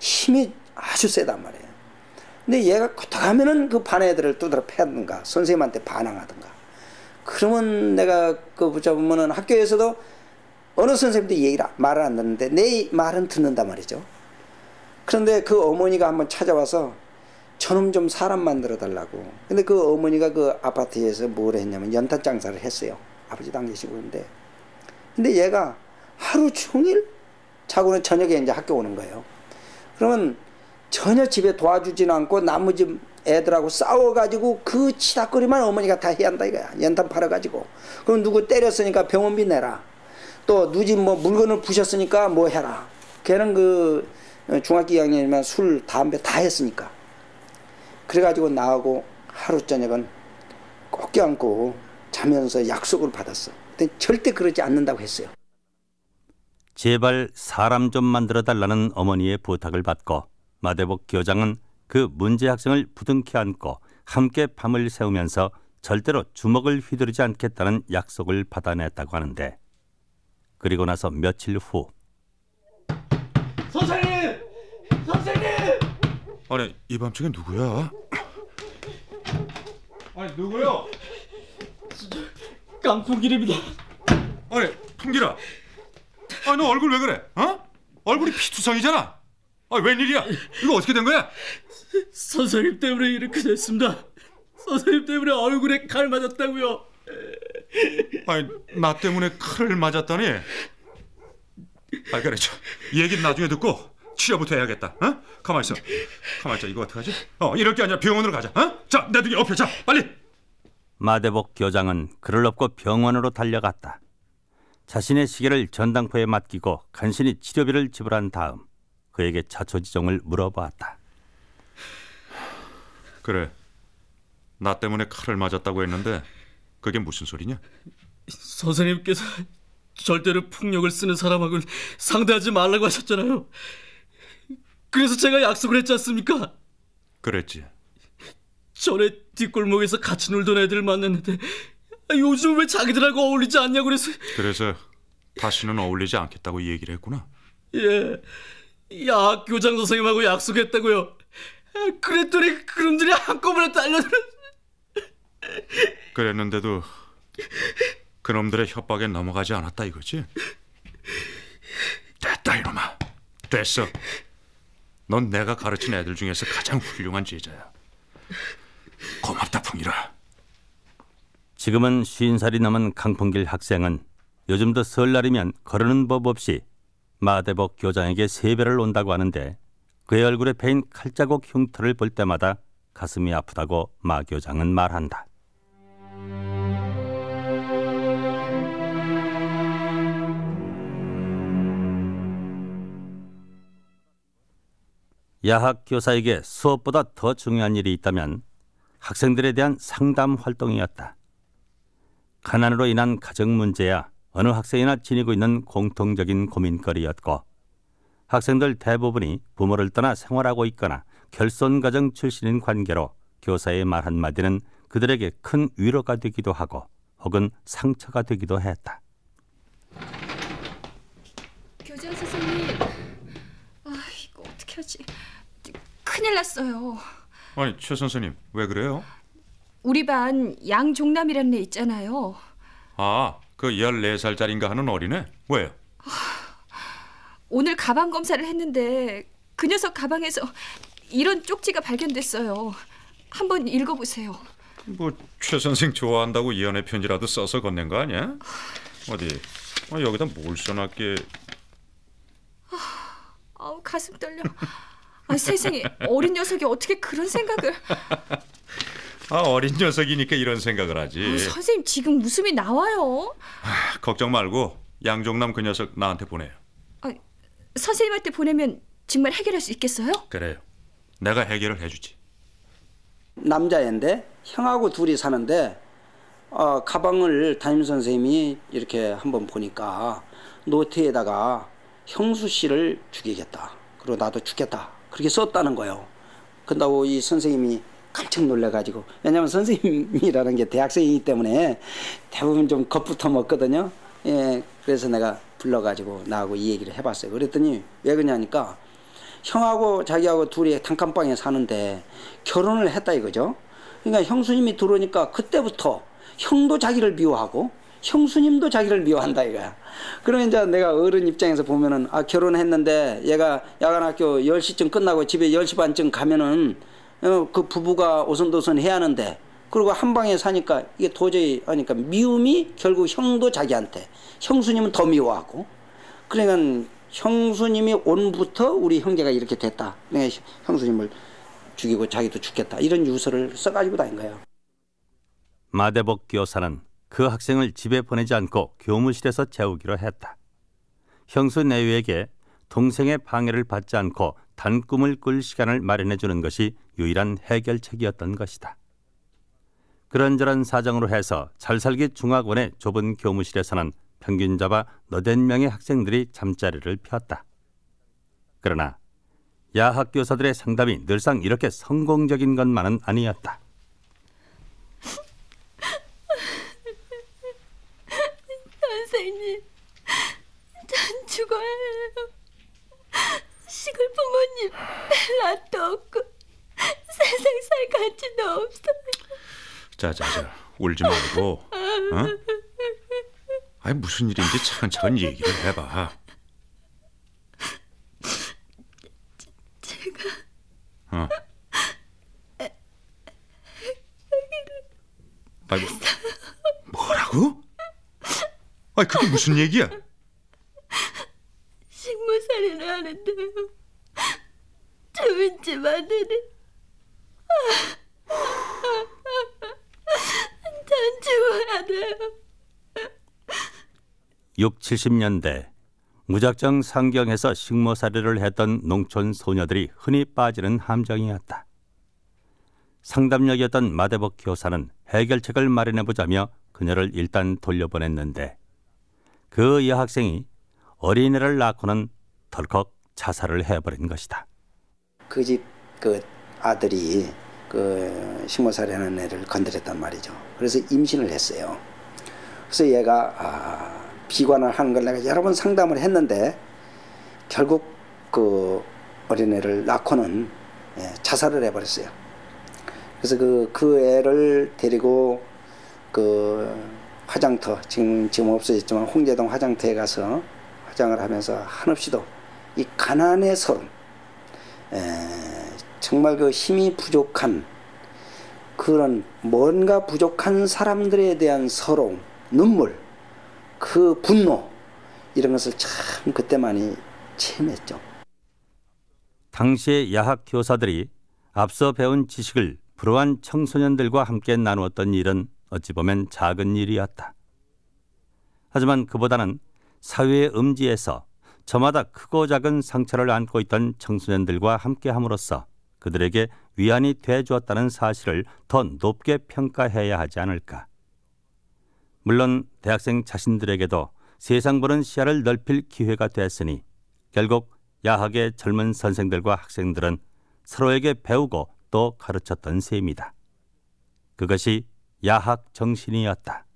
힘이 아주 세단 말이에요. 근데 얘가 고탁하면은 그 반 애들을 두드려 패든가 선생님한테 반항하든가 그러면 내가 그 붙잡으면은 학교에서도 어느 선생님도 얘기를 말을 안 듣는데 내 말은 듣는단 말이죠. 그런데 그 어머니가 한번 찾아와서 저놈 좀 사람 만들어 달라고. 근데 그 어머니가 그 아파트에서 뭘 했냐면 연탄 장사를 했어요. 아버지도 안 계시고 근데. 근데 얘가 하루 종일 자고는 저녁에 이제 학교 오는 거예요. 그러면 전혀 집에 도와주지는 않고 나머지 애들하고 싸워가지고 그 치닥거리만 어머니가 다 해야 한다 이거야. 연탄 팔아가지고. 그럼 누구 때렸으니까 병원비 내라. 또 누지 뭐 물건을 부셨으니까 뭐 해라. 걔는 그 중학교 2학년이면 술, 담배 다 했으니까. 그래가지고 나하고 하루 저녁은 꼭 껴안고 자면서 약속을 받았어. 근데 절대 그러지 않는다고 했어요. 제발 사람 좀 만들어 달라는 어머니의 부탁을 받고 마대복 교장은 그 문제 학생을 부둥켜 안고 함께 밤을 새우면서 절대로 주먹을 휘두르지 않겠다는 약속을 받아냈다고 하는데 그리고 나서 며칠 후 선생님! 선생님! 아니 이 밤중에 누구야? 아니 누구요? 깡풍길입니다. 아니 풍길아. 아니 너 얼굴 왜 그래? 어? 얼굴이 피투성이잖아. 아 웬일이야? 이거 어떻게 된 거야? 선생님 때문에 이렇게 됐습니다. 선생님 때문에 얼굴에 칼 맞았다고요. 아니 나 때문에 칼을 맞았다니. 아 그래 저 얘기는 나중에 듣고 치료부터 해야겠다. 어? 가만 있어. 가만 있자. 이거 어떡하지? 어 이럴 게 아니라 병원으로 가자. 어? 자내 등에 업혀. 자 빨리. 마대복 교장은 그를 업고 병원으로 달려갔다. 자신의 시계를 전당포에 맡기고 간신히 치료비를 지불한 다음 그에게 자초지종을 물어보았다. 그래. 나 때문에 칼을 맞았다고 했는데 그게 무슨 소리냐? 선생님께서 절대로 폭력을 쓰는 사람하고는 상대하지 말라고 하셨잖아요. 그래서 제가 약속을 했지 않습니까? 그랬지. 전에 뒷골목에서 같이 놀던 애들 만났는데 요즘 왜 자기들하고 어울리지 않냐고 그래서 그래서 다시는 어울리지 않겠다고 이 얘기를 했구나. 예, 야 교장 선생님하고 약속했다고요. 그랬더니 그놈들이 한꺼번에 달려들어. 그랬는데도 그놈들의 협박에 넘어가지 않았다 이거지? 됐다 이놈아. 됐어. 넌 내가 가르친 애들 중에서 가장 훌륭한 제자야. 고맙다 풍이라. 지금은 쉰 살이 넘은 강풍길 학생은 요즘도 설날이면 거르는 법 없이 마대복 교장에게 세배를 온다고 하는데 그의 얼굴에 베인 칼자국 흉터를 볼 때마다 가슴이 아프다고 마 교장은 말한다. 야학 교사에게 수업보다 더 중요한 일이 있다면 학생들에 대한 상담 활동이었다. 가난으로 인한 가정 문제야 어느 학생이나 지니고 있는 공통적인 고민거리였고 학생들 대부분이 부모를 떠나 생활하고 있거나 결손 가정 출신인 관계로 교사의 말 한마디는 그들에게 큰 위로가 되기도 하고 혹은 상처가 되기도 했다. 교장 선생님, 아 이거 어떻게 하지? 큰일 났어요. 아니 최 선생님 왜 그래요? 우리 반 양종남이라는 애 있잖아요. 아, 그 14살짜리인가 하는 어린애? 왜요? 오늘 가방 검사를 했는데 그 녀석 가방에서 이런 쪽지가 발견됐어요. 한번 읽어보세요. 뭐 최 선생 좋아한다고 이연의 편지라도 써서 건넨 거 아니야? 어디? 아, 여기다 뭘 써놨게? 아우 가슴 떨려. 아, 세상에 어린 녀석이 어떻게 그런 생각을? 아 어린 녀석이니까 이런 생각을 하지. 아, 선생님 지금 웃음이 나와요. 아, 걱정 말고 양종남 그 녀석 나한테 보내요. 아, 선생님한테 보내면 정말 해결할 수 있겠어요? 그래요. 내가 해결을 해주지. 남자애인데 형하고 둘이 사는데 어, 가방을 담임 선생님이 이렇게 한번 보니까 노트에다가 형수 씨를 죽이겠다. 그리고 나도 죽겠다. 그렇게 썼다는 거예요. 근다고 이 선생님이 깜짝 놀래가지고 왜냐면 선생님이라는 게 대학생이기 때문에 대부분 좀 겁부터 먹거든요. 예, 그래서 내가 불러가지고 나하고 이 얘기를 해봤어요. 그랬더니 왜 그러냐니까 형하고 자기하고 둘이 단칸방에 사는데 결혼을 했다 이거죠. 그러니까 형수님이 들어오니까 그때부터 형도 자기를 미워하고 형수님도 자기를 미워한다 이거야. 그러면 이제 내가 어른 입장에서 보면은 아 결혼했는데 얘가 야간학교 10시쯤 끝나고 집에 10시 반쯤 가면은 어, 그 부부가 오손도손 해야 하는데 그리고 한 방에 사니까 이게 도저히 하니까 미움이 결국 형도 자기한테 형수님은 더 미워하고 그러니까 형수님이 온부터 우리 형제가 이렇게 됐다. 내가 형수님을 죽이고 자기도 죽겠다. 이런 유서를 써가지고 다닌 거예요. 마대복 교사는 그 학생을 집에 보내지 않고 교무실에서 재우기로 했다. 형수 내외에게 동생의 방해를 받지 않고 단꿈을 꿀 시간을 마련해 주는 것이 유일한 해결책이었던 것이다. 그런저런 사정으로 해서 잘 살기 중학원의 좁은 교무실에서는 평균 잡아 너댓 명의 학생들이 잠자리를 폈다. 그러나 야학 교사들의 상담이 늘상 이렇게 성공적인 것만은 아니었다. 선생님, 전 죽어야 해요. 시골 부모님 낯도 없고 세상 살 가치도 없어요. 자자자 울지 말고 어? 아니 무슨 일인지 차근차근 얘기를 해봐 제가 어. 아이고 뭐라고? 아니 그게 무슨 얘기야? 식모살인을 하는데요. 주민 집 아들이 전 죽어야 돼요. 6, 70년대 무작정 상경해서 식모살이를 했던 농촌 소녀들이 흔히 빠지는 함정이었다. 상담력이었던 마대복 교사는 해결책을 마련해 보자며 그녀를 일단 돌려보냈는데 그 여학생이 어린애를 낳고는 덜컥 자살을 해버린 것이다. 그 집그 아들이 그 식모살이하는 애를 건드렸단 말이죠. 그래서 임신을 했어요. 그래서 얘가 아, 비관을 하는 걸 내가 여러 번 상담을 했는데 결국 그 어린애를 낳고는 예, 자살을 해버렸어요. 그래서 그, 그 애를 데리고 그 화장터 지금 지금 없어졌지만 홍제동 화장터에 가서 화장을 하면서 한없이도 이 가난의 서름 에, 정말 그 힘이 부족한 그런 뭔가 부족한 사람들에 대한 서러움 눈물 그 분노 이런 것을 참 그때 많이 체험했죠. 당시의 야학 교사들이 앞서 배운 지식을 불우한 청소년들과 함께 나누었던 일은 어찌 보면 작은 일이었다. 하지만 그보다는 사회의 음지에서 저마다 크고 작은 상처를 안고 있던 청소년들과 함께 함으로써 그들에게 위안이 돼 주었다는 사실을 더 높게 평가해야 하지 않을까. 물론 대학생 자신들에게도 세상 보는 시야를 넓힐 기회가 됐으니 결국 야학의 젊은 선생들과 학생들은 서로에게 배우고 또 가르쳤던 셈이다. 그것이 야학 정신이었다.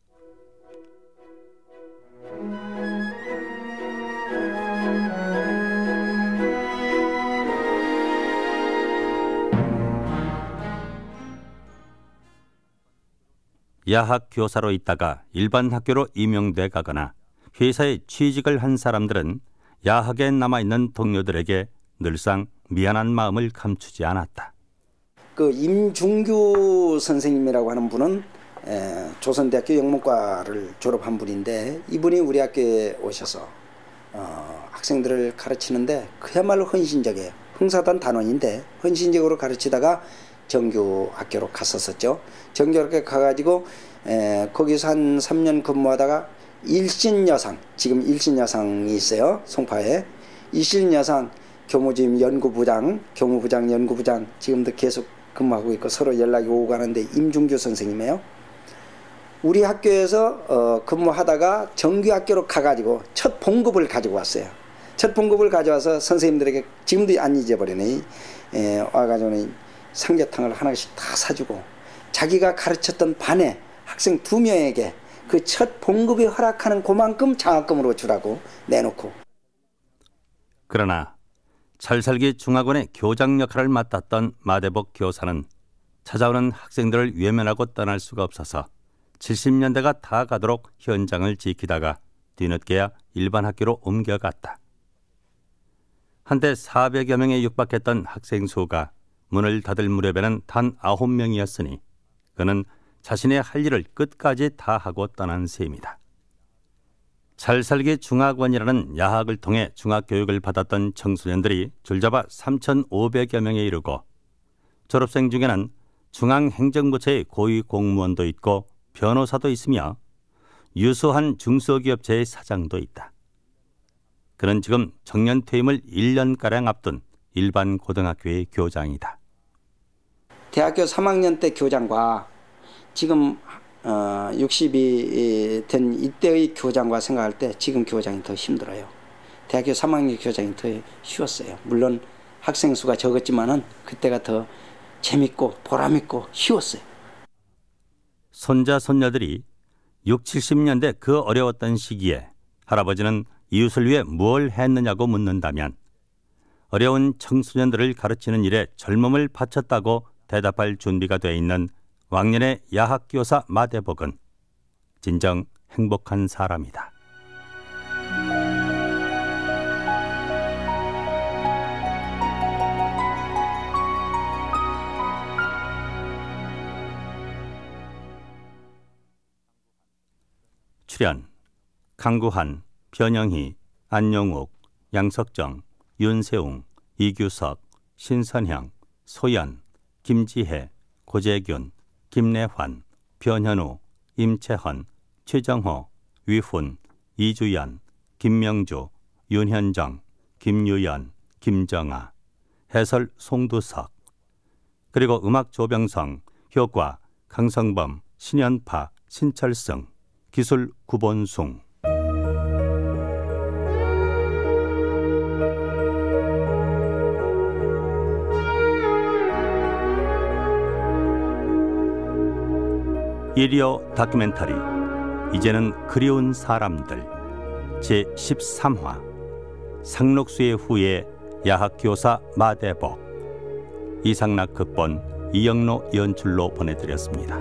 야학 교사로 있다가 일반 학교로 임용돼 가거나 회사에 취직을 한 사람들은 야학에 남아 있는 동료들에게 늘상 미안한 마음을 감추지 않았다. 그 임중규 선생님이라고 하는 분은 에, 조선대학교 영문과를 졸업한 분인데 이분이 우리 학교에 오셔서 어, 학생들을 가르치는데 그야말로 헌신적이에요. 흥사단 단원인데 헌신적으로 가르치다가 정규 학교로 갔었었죠. 정규 학교 가가지고 에, 거기서 한 3년 근무하다가 일신여상 지금 일신여상이 있어요. 송파에 일신여상 교무주임 연구부장, 교무부장, 연구부장 지금도 계속 근무하고 있고 서로 연락이 오고 가는데 임중규 선생님이에요. 우리 학교에서 어, 근무하다가 정규 학교로 가가지고 첫 봉급을 가지고 왔어요. 첫 봉급을 가져와서 선생님들에게 지금도 안 잊어버리네. 에, 와가지고 삼계탕을 하나씩 다 사주고 자기가 가르쳤던 반에 학생 두 명에게 그 첫 봉급이 허락하는 그만큼 장학금으로 주라고 내놓고 그러나 잘살기 중학원의 교장 역할을 맡았던 마대복 교사는 찾아오는 학생들을 외면하고 떠날 수가 없어서 70년대가 다 가도록 현장을 지키다가 뒤늦게야 일반 학교로 옮겨갔다. 한때 400여 명에 육박했던 학생 수가 문을 닫을 무렵에는 단 9명이었으니 그는 자신의 할 일을 끝까지 다 하고 떠난 셈이다. 잘살기 중학원이라는 야학을 통해 중학교육을 받았던 청소년들이 줄잡아 3,500여 명에 이르고 졸업생 중에는 중앙행정부처의 고위 공무원도 있고 변호사도 있으며 유수한 중소기업체의 사장도 있다. 그는 지금 정년 퇴임을 1년가량 앞둔 일반 고등학교의 교장이다. 대학교 3학년 때 교장과 지금 어, 60이 된 이때의 교장과 생각할 때 지금 교장이 더 힘들어요. 대학교 3학년 교장이 더 쉬웠어요. 물론 학생 수가 적었지만은 그때가 더 재밌고 보람있고 쉬웠어요. 손자 손녀들이 6, 70년대 그 어려웠던 시기에 할아버지는 이웃을 위해 뭘 했느냐고 묻는다면 어려운 청소년들을 가르치는 일에 젊음을 바쳤다고 대답할 준비가 돼 있는 왕년의 야학교사 마대복은 진정 행복한 사람이다. 출연 강구한, 변영희, 안용욱, 양석정, 윤세웅, 이규석, 신선형, 소연, 김지혜, 고재균, 김래환, 변현우, 임채헌, 최정호, 위훈, 이주연, 김명주, 윤현정, 김유연, 김정아, 해설 송두석, 그리고 음악 조병성, 효과 강성범, 신연파, 신철승, 기술 구본숭. 일이어 다큐멘터리 이제는 그리운 사람들 제 13화 상록수의 후예 야학교사 마대복 이상락 극본 이영로 연출로 보내드렸습니다.